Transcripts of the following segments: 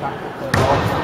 Cash,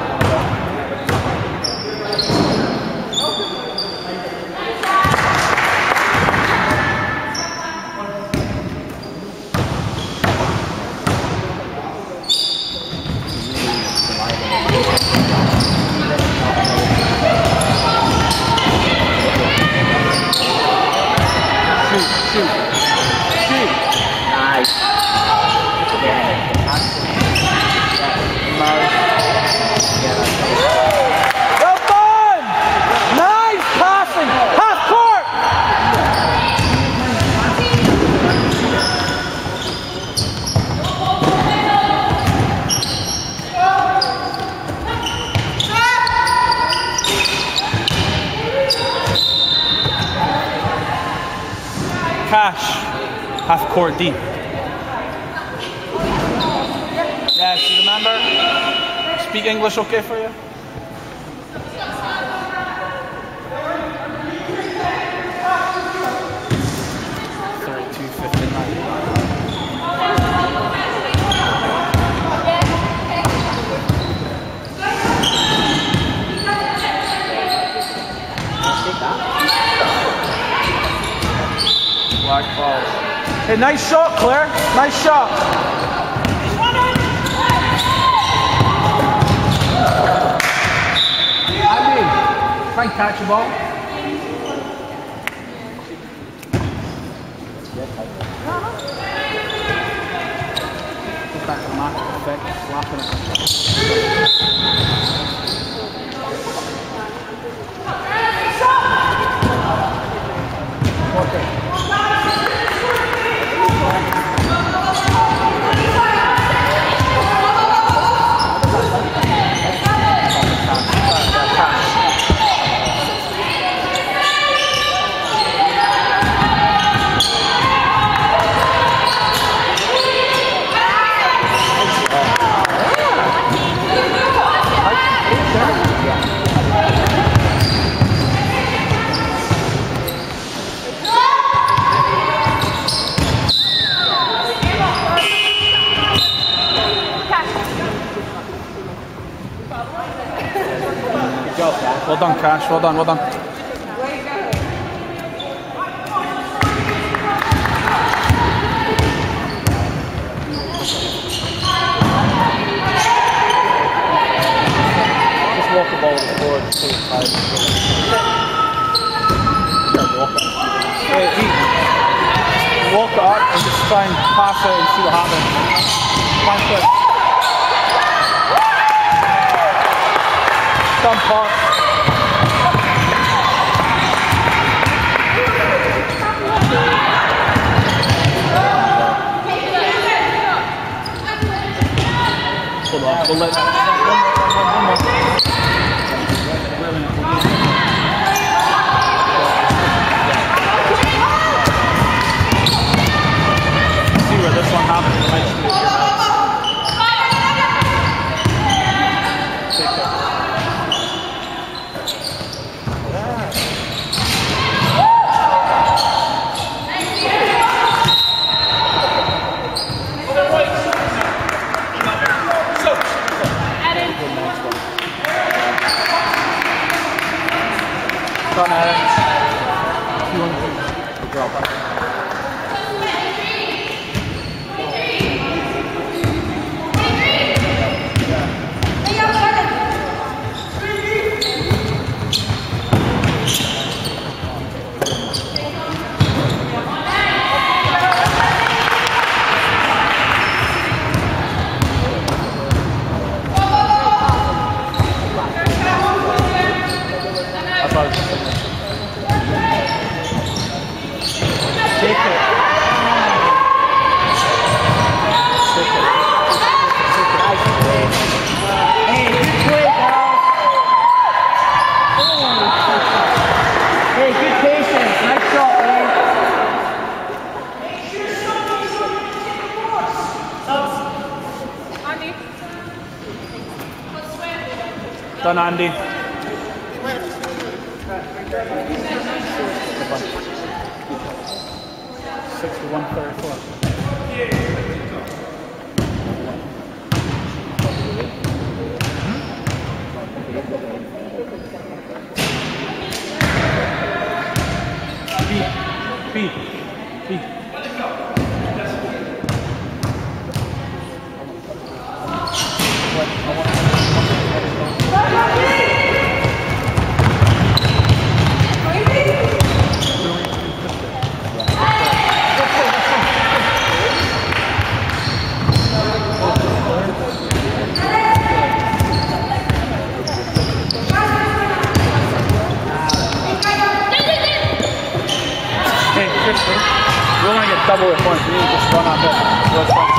half court deep. Yes, you remember? Speak English okay for you? Hey, nice shot, Claire. Nice shot. Andy, try and catch the ball. Go back to the mark, effect, slapping it. Well done, Cash. Well done, well done. Walk up and just try and pass it and see what happens. And put- Some part. Hey, good play, girls. Hey, good patience. Nice shot, man. Done, Andy. third floor. B, Acabou, pontinho, buscou na posição.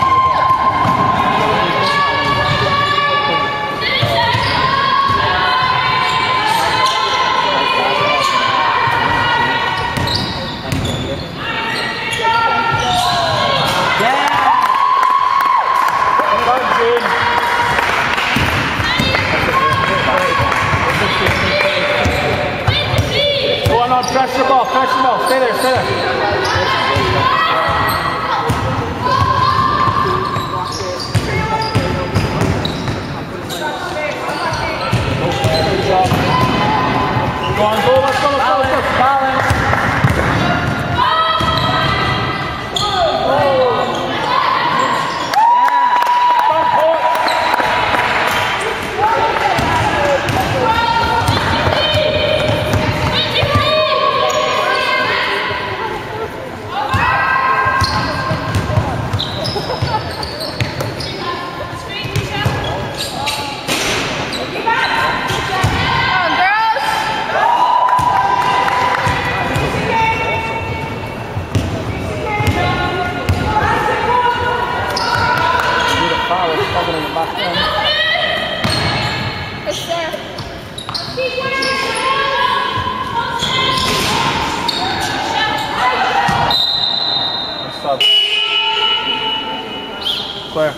Claire.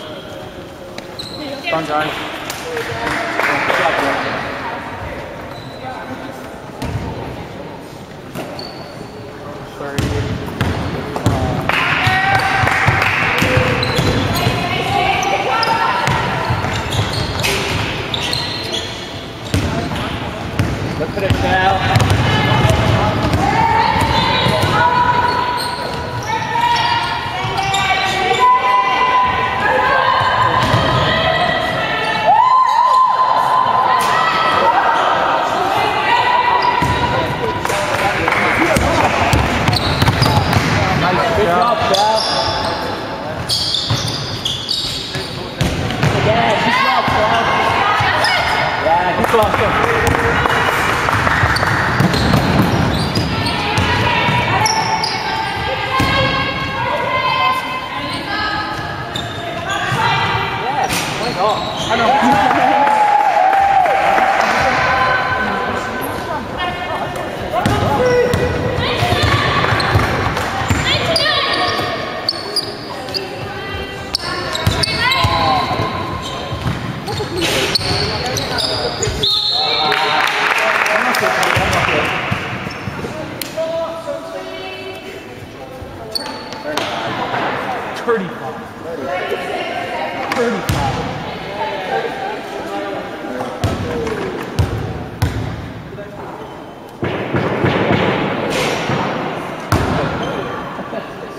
Fun, guys. Sorry. Yeah. I know. 35. 35.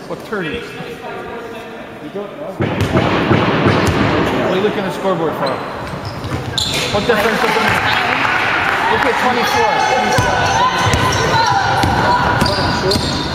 What 30? You don't know. What are you looking at the scoreboard for? What difference does it make? Look at 24. 24.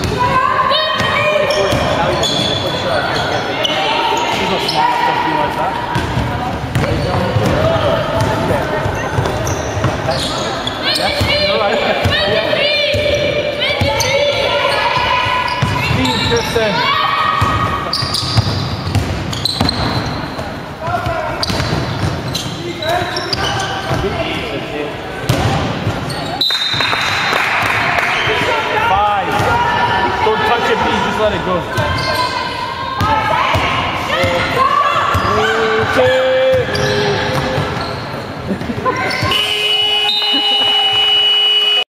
let it go.